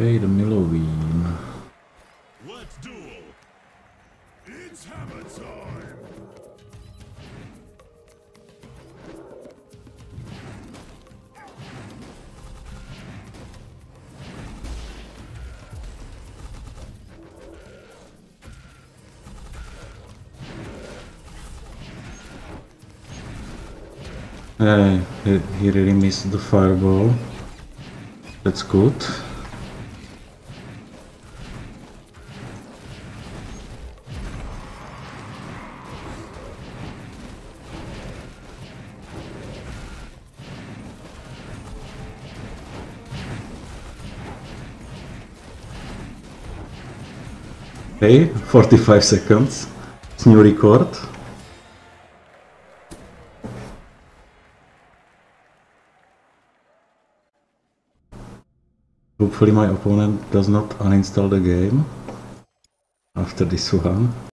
Okay, the Milloween. Let's duel. It's hammer time. Uh, he, he really missed the fireball. That's good. Okay, 45 seconds. It's new record. Hopefully my opponent does not uninstall the game after this one.